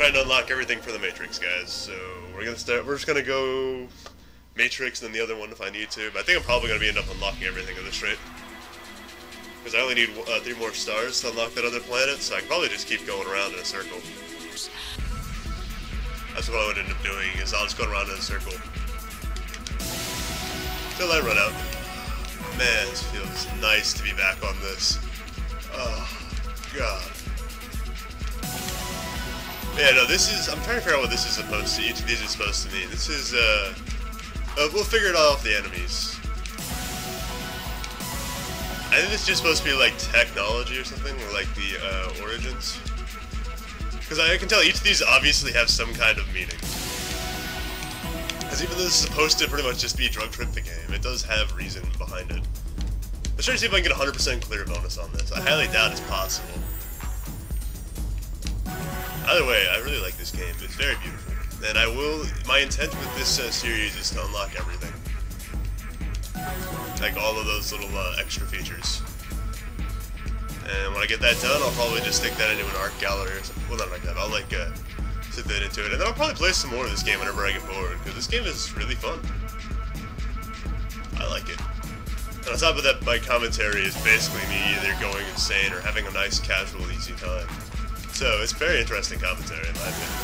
trying to unlock everything for the Matrix, guys. So we're gonna start. We're just gonna go Matrix and then the other one if I need to YouTube. I think I'm probably gonna be end up unlocking everything at this rate. Because I only need uh, three more stars to unlock that other planet, so I can probably just keep going around in a circle. That's what I would end up doing, is I'll just go around in a circle. Till I run out. Man, this feels nice to be back on this. Oh, God. Yeah, no, this is, I'm trying to figure out what this is supposed to, each of these is supposed to mean. This is, uh, uh we'll figure it out off the enemies. I think it's just supposed to be like technology or something, or like the uh, origins. Because I can tell each of these obviously have some kind of meaning. Because even though this is supposed to pretty much just be drug trip the game, it does have reason behind it. Let's try to see if I can get 100% clear bonus on this. I highly doubt it's possible. Either way, I really like this game. It's very beautiful. And I will, my intent with this uh, series is to unlock everything. Like all of those little uh, extra features. And when I get that done, I'll probably just stick that into an art gallery or something. Well, not like that. I'll like uh, sit that into it. And then I'll probably play some more of this game whenever I get bored. Because this game is really fun. I like it. And on top of that, my commentary is basically me either going insane or having a nice, casual, easy time. So it's very interesting commentary in my opinion.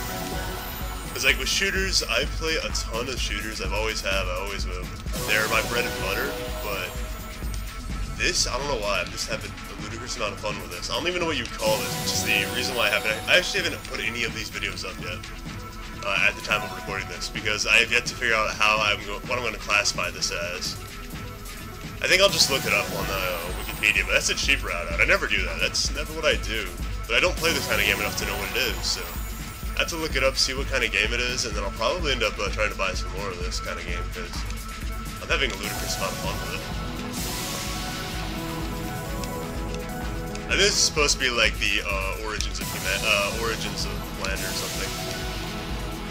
Because like with shooters, I play a ton of shooters. I've always have, I always will. They're my bread and butter, but this, I don't know why, I'm just having a ludicrous amount of fun with this. I don't even know what you call this, which is the reason why I haven't, I actually haven't put any of these videos up yet. Uh, at the time of recording this, because I have yet to figure out how I'm go what I'm going to classify this as. I think I'll just look it up on the Wikipedia, but that's a cheap route out. I never do that. That's never what I do. But I don't play this kind of game enough to know what it is, so I have to look it up, see what kind of game it is, and then I'll probably end up uh, trying to buy some more of this kind of game, because I'm having a ludicrous amount of fun with it. And this is supposed to be like the uh, origins of human uh, origins of land or something.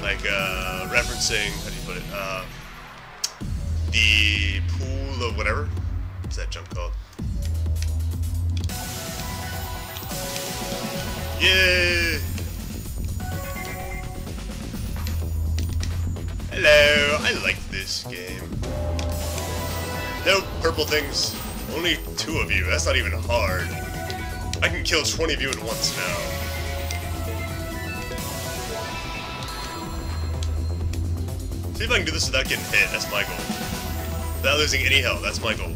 Like uh, referencing, how do you put it? Uh, the pool of whatever. What's that junk called? Yay! Hello, I like this game. No purple things. Only two of you. That's not even hard. I can kill 20 of you at once now. See if I can do this without getting hit. That's my goal. Without losing any health. That's my goal.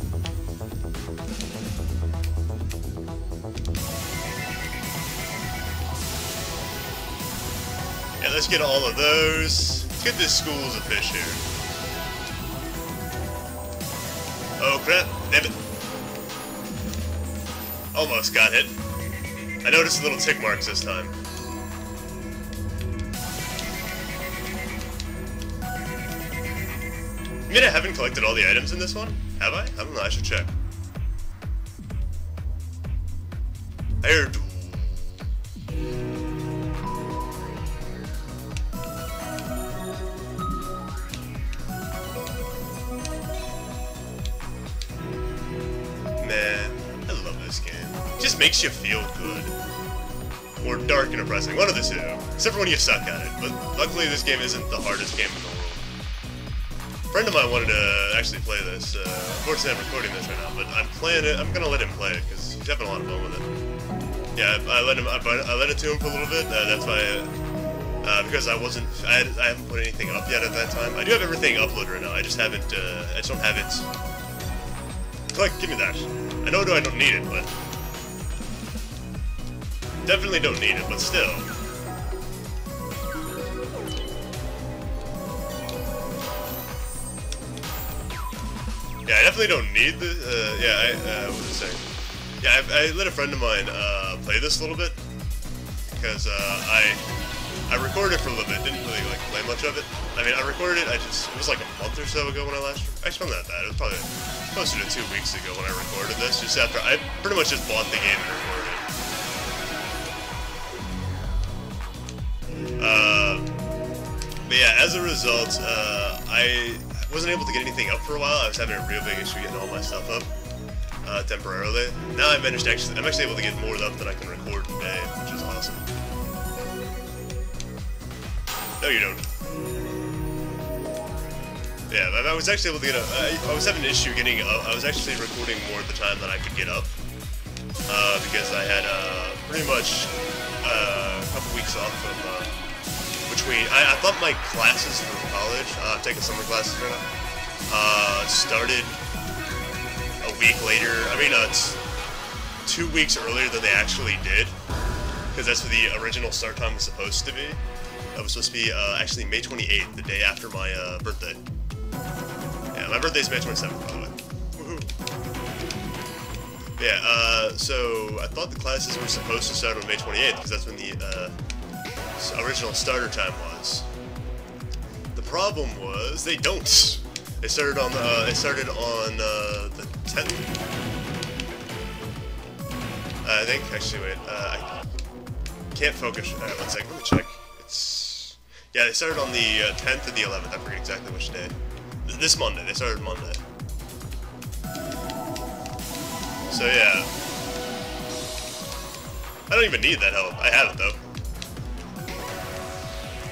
Let's get all of those. Let's get this schools of fish here. Oh crap, damn it. Almost got hit. I noticed a little tick marks this time. You mean I haven't collected all the items in this one? Have I? I don't know, I should check. Air Man, just makes you feel good. Or dark and depressing, one of the two. Except for when you suck at it. But luckily this game isn't the hardest game in the world. A friend of mine wanted to actually play this. Uh, unfortunately I'm recording this right now, but I'm playing it. I'm gonna let him play it, because he's having a lot of fun with it. Yeah, I, let him. I, I let it to him for a little bit. Uh, that's why, uh, because I wasn't. I, had, I haven't put anything up yet at that time. I do have everything uploaded right now. I just haven't. Uh, I just don't have it Click, give me that. I know I don't need it, but... Definitely don't need it, but still. Yeah, I definitely don't need the, uh, yeah, I, uh, what was I saying? Yeah, I, I let a friend of mine, uh, play this a little bit, because, uh, I, I recorded it for a little bit, didn't really, like, play much of it. I mean, I recorded it, I just, it was like a month or so ago when I last, actually not that it was probably closer to two weeks ago when I recorded this, just after, I pretty much just bought the game and recorded Uh, but yeah, as a result, uh, I wasn't able to get anything up for a while, I was having a real big issue getting all my stuff up, uh, temporarily. Now I managed to actually, I'm actually able to get more up than I can record today, which is awesome. No, you don't. Yeah, I, was actually able to get up. I, I was having an issue getting up. I was actually recording more at the time than I could get up. Uh, because I had uh, pretty much uh, a couple weeks off from uh, between. I, I, thought my classes from college, uh, taking summer classes right now, uh, started a week later. I mean, uh, two weeks earlier than they actually did, because that's what the original start time was supposed to be. That was supposed to be uh, actually May 28th, the day after my uh, birthday. Yeah, my birthday's May 27th, by the way. Yeah, uh, so I thought the classes were supposed to start on May 28th, because that's when the uh, original starter time was. The problem was, they don't. They started on the, uh, they started on uh, the 10th. I think, actually, wait, uh, I can't focus. Alright, one second, let me check. It's, yeah, they started on the 10th and the 11th, I forget exactly which day. This Monday, they started Monday. So yeah. I don't even need that help. I have it though.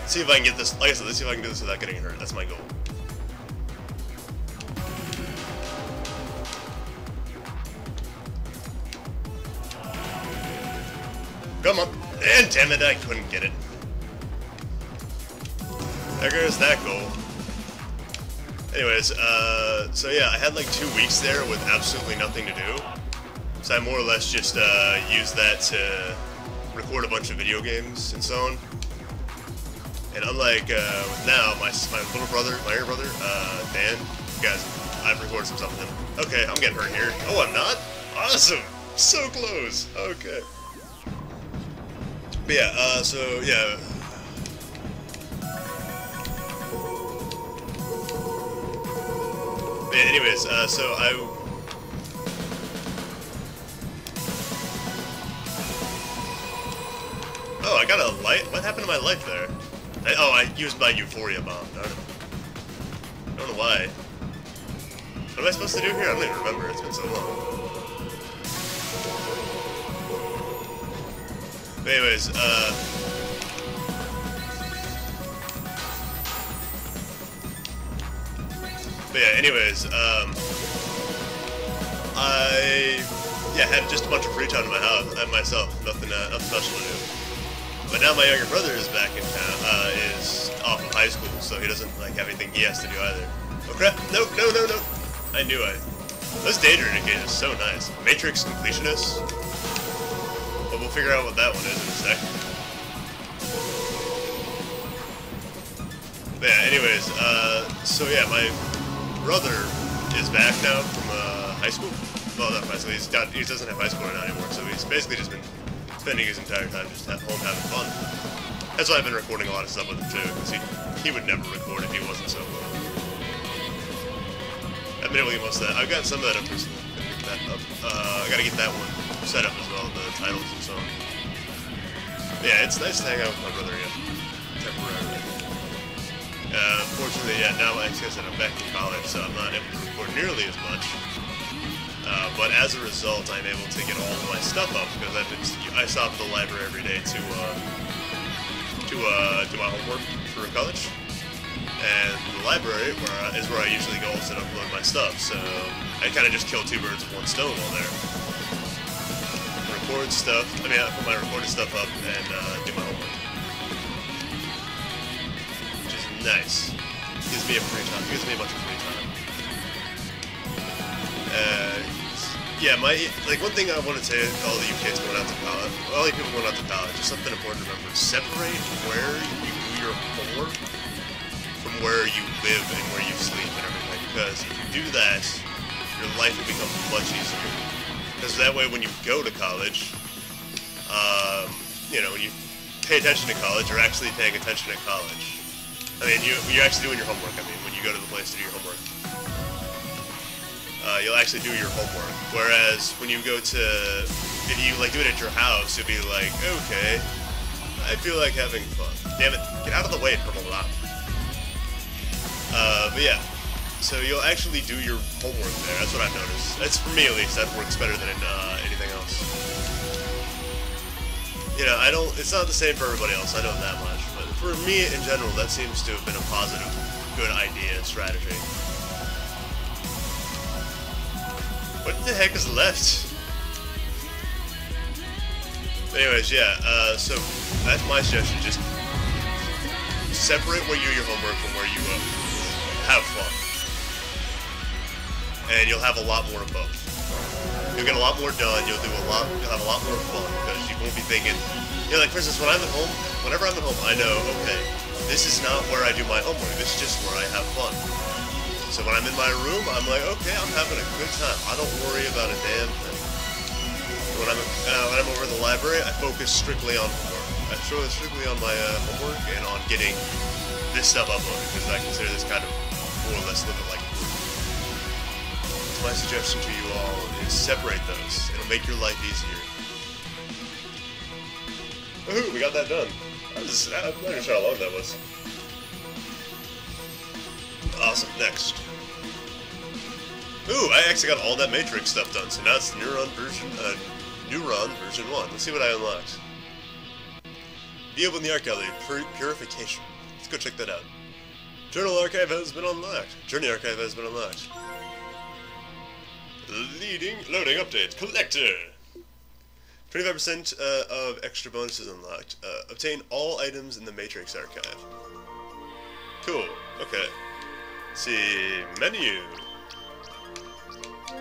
Let's see if I can get this, like I said, let's see if I can do this without getting hurt. That's my goal. Come on. And damn it, I couldn't get it. There goes that goal. Anyways, uh, so yeah, I had like two weeks there with absolutely nothing to do. So I more or less just uh, used that to record a bunch of video games and so on. And unlike uh, now, my, my little brother, my younger brother, uh, Dan, guys, I've recorded some stuff with him. Okay, I'm getting hurt here. Oh, I'm not? Awesome! So close! Okay. But yeah, uh, so, yeah. But anyways, uh, so I Oh, I got a light? What happened to my light there? I, oh, I used my Euphoria Bomb. Darn it. I don't know why. What am I supposed to do here? I don't even remember. It's been so long. But anyways, uh... But yeah, anyways, um... I... Yeah, had just a bunch of free time in my house, and myself. Nothing, uh, nothing special to do. But now my younger brother is back in town, uh, high school, so he doesn't like have anything he has to do either. Oh crap! No, no, no, no! I knew I. This danger indicator is so nice. Matrix completionist. But we'll figure out what that one is in a sec. But yeah, anyways, uh, so yeah, my brother is back now from uh, high school. Well, not high school. He's got, he doesn't have high school right now anymore, so he's basically just been spending his entire time just at home having fun. That's why I've been recording a lot of stuff with him too, because he, he would never record if he wasn't so cool. I've been able to get most of that. I've got some of that up. That up. Uh, I gotta get that one set up as well, the titles and so on. yeah, it's nice to hang out with my brother again. Temporarily. Uh, unfortunately, yeah, now, like I said, I'm back in college, so I'm not able to record nearly as much. Uh, but as a result, I'm able to get all of my stuff up because I've been, I stop at the library every day to uh, to uh, do my homework for college, and the library is where I usually go to upload my stuff. So I kind of just kill two birds with one stone while there. Record stuff. I mean, I put my recorded stuff up and uh, do my homework, which is nice. Gives me a free time. Gives me a bunch of free time. Uh, yeah, my like one thing I want to say to all of you kids going out to college, all you people going out to college, just something important to remember: separate where you do your homework from where you live and where you sleep and everything. Because if you do that, your life will become much easier. Because that way, when you go to college, um, you know, when you pay attention to college, you're actually paying attention at college. I mean, you, you're actually doing your homework. I mean, when you go to the place to do your homework uh, you'll actually do your homework. Whereas when you go to, if you like do it at your house, you'll be like, okay, I feel like having fun. Damn it, get out of the way, purple dot. Uh, but yeah, so you'll actually do your homework there. That's what I've noticed. That's for me at least. That works better than uh, anything else. You know, I don't. It's not the same for everybody else. I know that much, but for me in general, that seems to have been a positive, good idea, strategy. What the heck is left? Anyways, yeah, uh, so that's my suggestion. Just separate where you do your homework from where you uh, have fun. And you'll have a lot more of both. You'll get a lot more done, you'll do a lot, you'll have a lot more fun, because you won't be thinking, you know, like for instance, when I'm at home, whenever I'm at home, I know, okay, this is not where I do my homework, this is just where I have fun. So when I'm in my room, I'm like, okay, I'm having a good time. I don't worry about a damn thing. When I'm uh, when I'm over in the library, I focus strictly on homework. I focus strictly on my uh, homework and on getting this stuff uploaded because I consider this kind of more or less living like my suggestion to you all is separate those. It'll make your life easier. Ooh, we got that done. I was, I'm not even sure how long that was. Awesome, next. Ooh, I actually got all that Matrix stuff done, so now it's Neuron version, uh, Neuron version 1. Let's see what I unlocked. View in the Art Gallery, Pur Purification. Let's go check that out. Journal Archive has been unlocked. Journey Archive has been unlocked. Leading, loading update, Collector! 25% uh, of extra bonuses unlocked. Uh, obtain all items in the Matrix Archive. Cool, okay see, menu.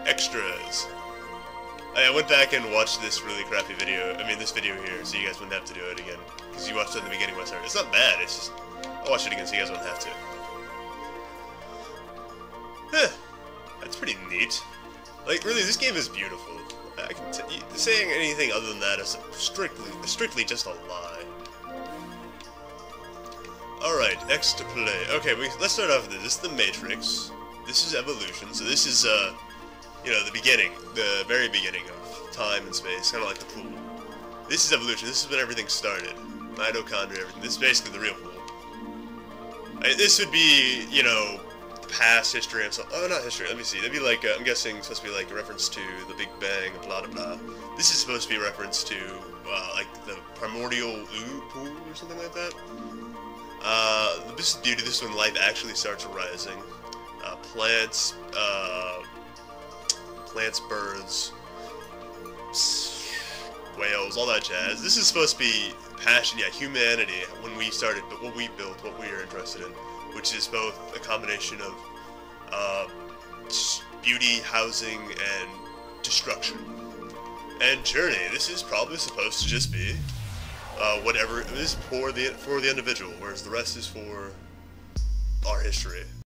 Extras. I went back and watched this really crappy video, I mean this video here, so you guys wouldn't have to do it again. Because you watched it in the beginning when I started. It's not bad, it's just, I'll watch it again so you guys won't have to. Huh. That's pretty neat. Like, really, this game is beautiful. Saying anything other than that is strictly, strictly just a lie. Alright, X to play. Okay, we, let's start off with this. This is the Matrix. This is evolution. So this is, uh, you know, the beginning, the very beginning of time and space, kind of like the pool. This is evolution. This is when everything started. Mitochondria, everything. This is basically the real pool. I, this would be, you know, the past history and so. Oh, not history. Let me see. That'd be like, uh, I'm guessing, it's supposed to be like a reference to the Big Bang, blah blah blah. This is supposed to be a reference to, uh, like the primordial ooh pool or something like that. Uh, this is due to this when life actually starts rising. Uh, plants, uh, plants, birds, whales, all that jazz. This is supposed to be passion, yeah, humanity when we started, but what we built, what we are interested in, which is both a combination of uh, beauty, housing, and destruction. And journey. This is probably supposed to just be uh, whatever it is for the for the individual, whereas the rest is for our history.